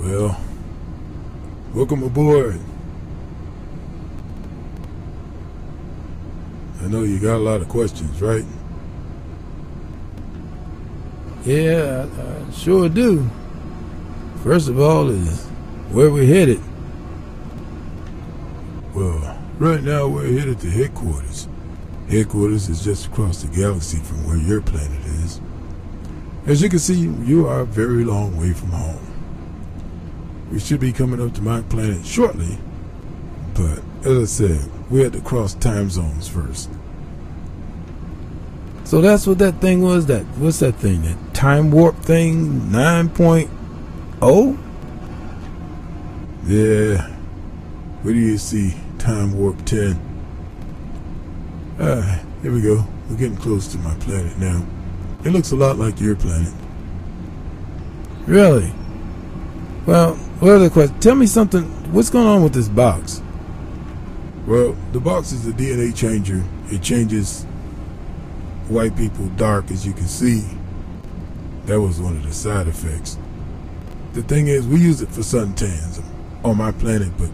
Well, welcome aboard. I know you got a lot of questions, right? Yeah, I, I sure do. First of all, is where we're headed. Well, right now we're headed to headquarters. Headquarters is just across the galaxy from where your planet is. As you can see, you are a very long way from home. We should be coming up to my planet shortly, but as I said, we had to cross time zones first. So that's what that thing was. That what's that thing? That time warp thing, 9.0. Yeah. Where do you see time warp 10? Ah, here we go. We're getting close to my planet now. It looks a lot like your planet. Really? Well, what other question? Tell me something. What's going on with this box? Well, the box is a DNA changer. It changes white people dark, as you can see. That was one of the side effects. The thing is, we use it for suntans on my planet, but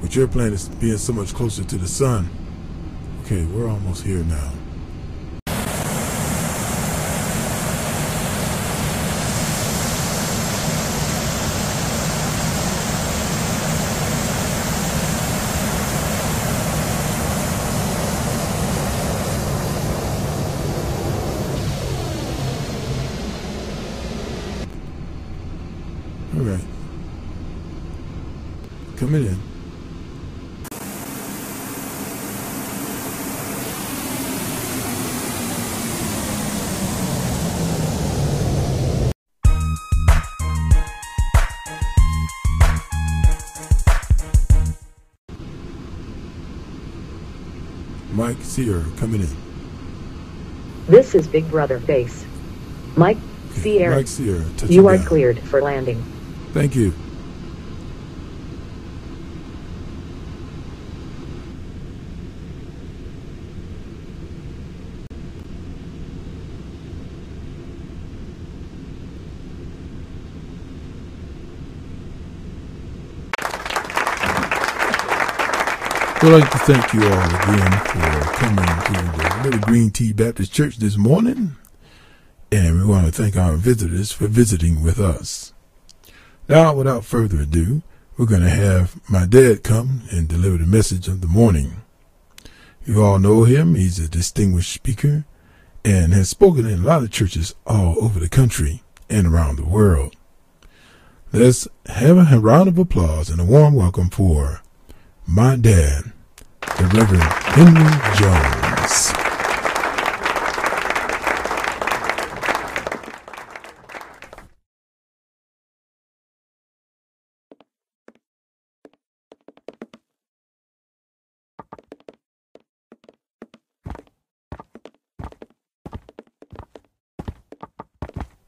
with your planet is being so much closer to the sun, okay, we're almost here now. All right. Coming in. Mike Sear coming in. This is Big Brother Face. Mike, Sierra, Mike Sear, you are down. cleared for landing. Thank you. I'd like to thank you all again for coming to the Little Green Tea Baptist Church this morning. And we want to thank our visitors for visiting with us. Now, without further ado, we're going to have my dad come and deliver the message of the morning. You all know him. He's a distinguished speaker and has spoken in a lot of churches all over the country and around the world. Let's have a round of applause and a warm welcome for my dad, the Reverend Henry Jones.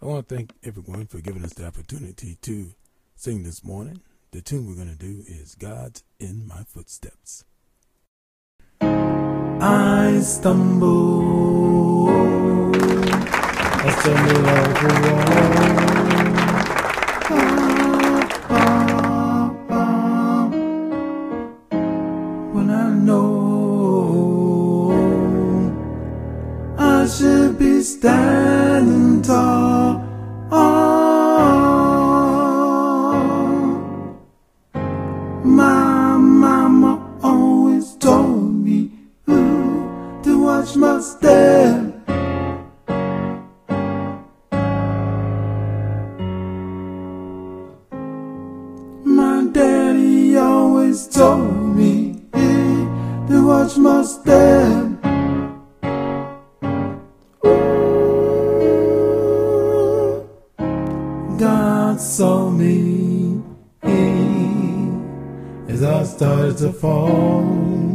I want to thank everyone for giving us the opportunity to sing this morning. The tune we're going to do is God's in My Footsteps. I stumble. I stumble When told me eh, to watch my step. God saw me as I started to fall.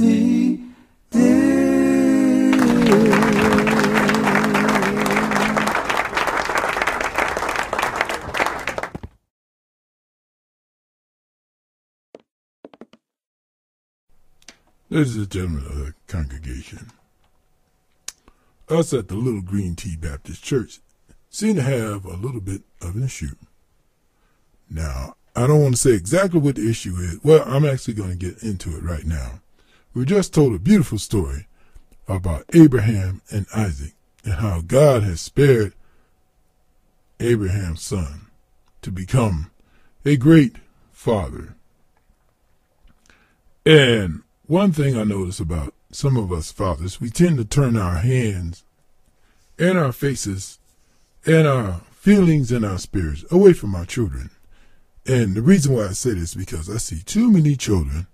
yes, did. Ladies and gentlemen of the congregation, us at the Little Green Tea Baptist Church seem to have a little bit of an issue. Now, I don't want to say exactly what the issue is. Well, I'm actually going to get into it right now. We just told a beautiful story about Abraham and Isaac and how God has spared Abraham's son to become a great father. And one thing I notice about some of us fathers, we tend to turn our hands and our faces and our feelings and our spirits away from our children. And the reason why I say this is because I see too many children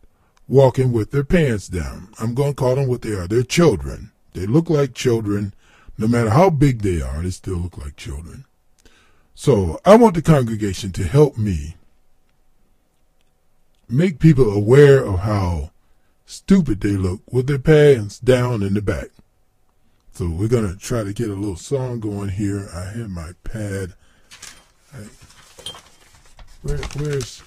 walking with their pants down. I'm going to call them what they are. They're children. They look like children. No matter how big they are, they still look like children. So I want the congregation to help me make people aware of how stupid they look with their pants down in the back. So we're going to try to get a little song going here. I have my pad. I, where, where's,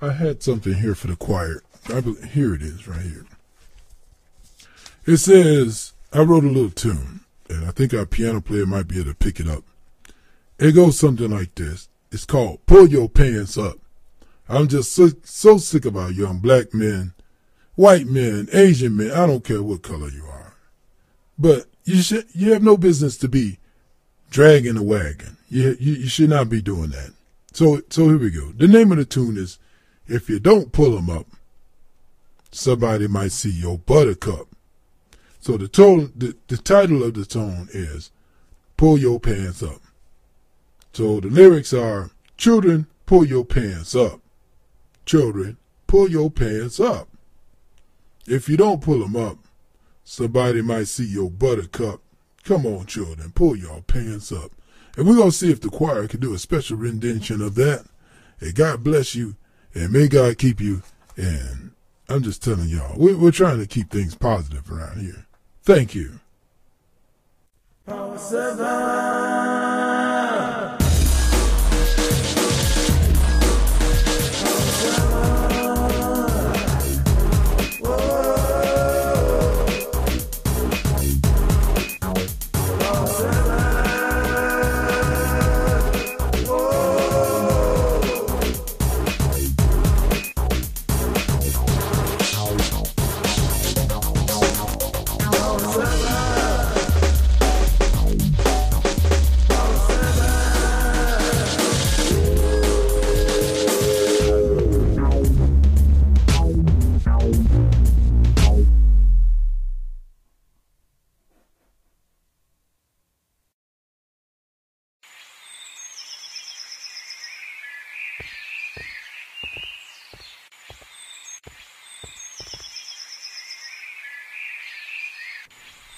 I had something here for the choir. I, here it is right here. It says, I wrote a little tune, and I think our piano player might be able to pick it up. It goes something like this. It's called Pull Your Pants Up. I'm just so, so sick our young black men white men, Asian men, I don't care what color you are. But you should, you have no business to be dragging a wagon. You, you, you should not be doing that. So, so here we go. The name of the tune is, if you don't pull them up, somebody might see your buttercup. So the tone, the, the title of the tone is, pull your pants up. So the lyrics are, children, pull your pants up. Children, pull your pants up. If you don't pull them up, somebody might see your buttercup. Come on, children, pull your pants up. And we're going to see if the choir can do a special rendition of that. And God bless you, and may God keep you. And I'm just telling y'all, we're, we're trying to keep things positive around here. Thank you.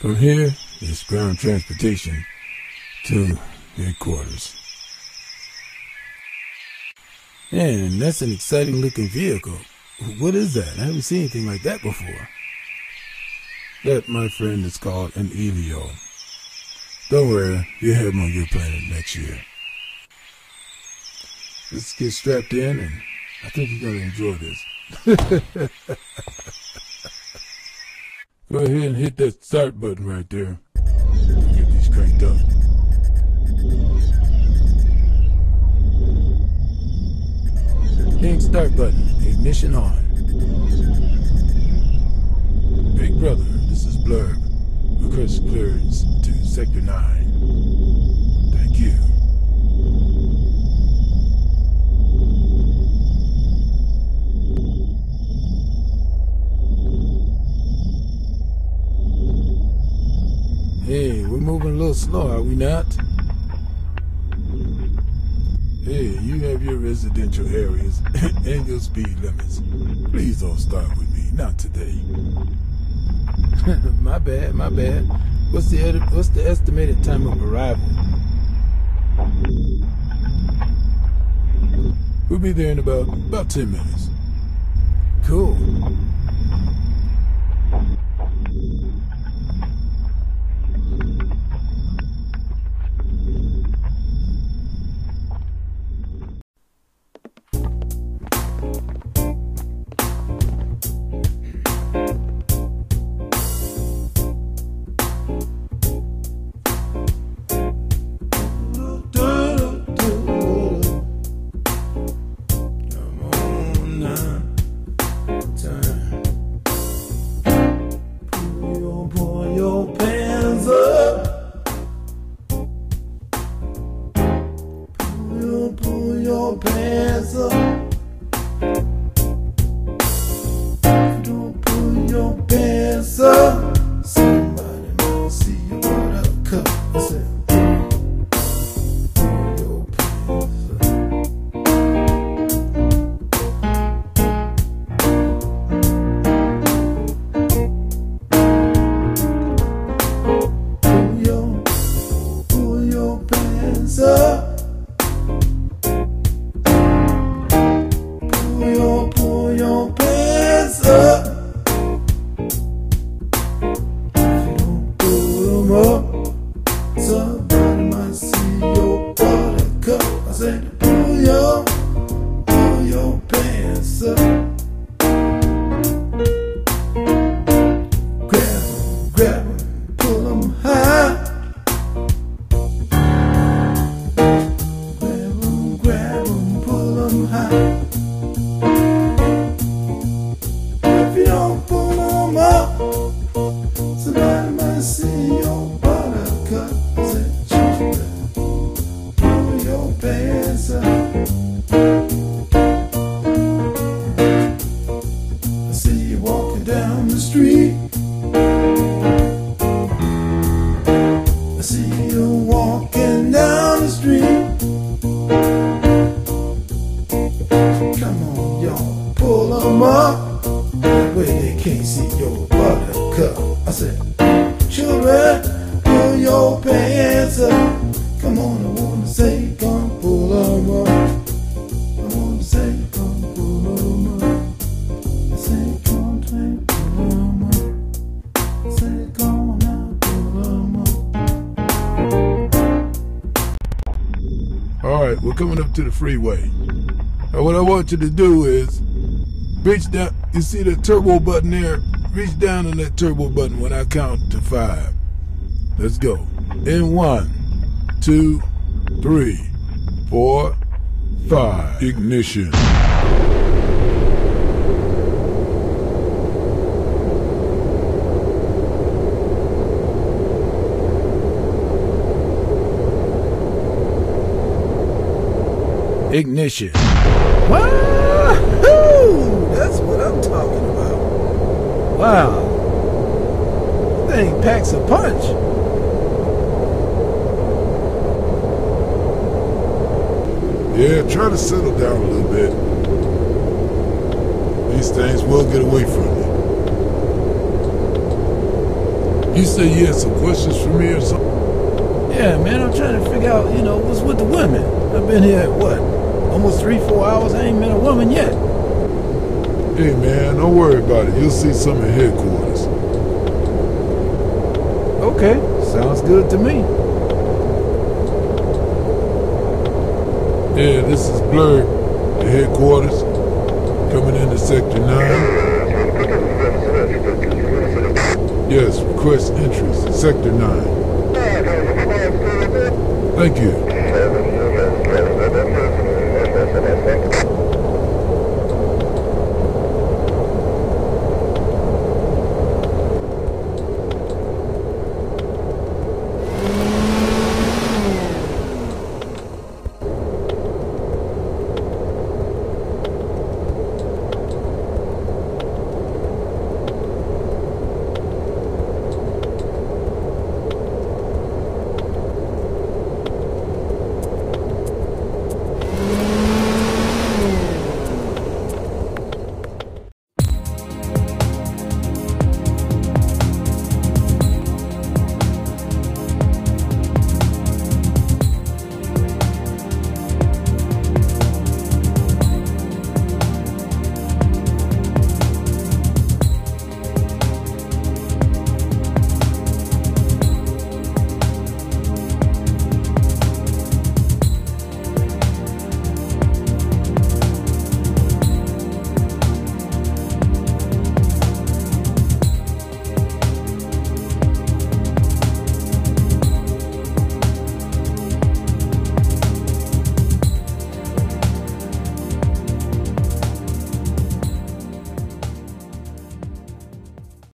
From here is ground transportation to headquarters. Man, that's an exciting looking vehicle. What is that? I haven't seen anything like that before. That, my friend, is called an Elio. Don't worry, you'll have them on your planet next year. Let's get strapped in, and I think you're going to enjoy this. Go ahead and hit that start button right there. Get these cranked up. King start button. Ignition on. Big brother, this is Blurb. Request clearance to Sector 9. We're moving a little slow, are we not? Hey, you have your residential areas and your speed limits. Please don't start with me. Not today. my bad, my bad. What's the what's the estimated time of arrival? We'll be there in about about ten minutes. Cool. Pants up. Come on, I wanna say, come pull. I wanna say, come pull say, come, pull. Say, come on now, pull 'em up. All right, we're coming up to the freeway. Now, what I want you to do is reach down. You see the turbo button there? Reach down on that turbo button when I count to five. Let's go. In one, two, three, four, five. Ignition. Ignition. Wahoo! That's what I'm talking about. Wow. Thing packs a punch. Yeah, try to settle down a little bit. These things will get away from you. You say you had some questions for me or something? Yeah, man, I'm trying to figure out, you know, what's with the women. I've been here, what, almost three, four hours. I ain't met a woman yet. Hey man, don't worry about it. You'll see some at headquarters. Okay, sounds good to me. Yeah, this is Blurred, the headquarters, coming into Sector 9. Yes, request entries, Sector 9. Thank you.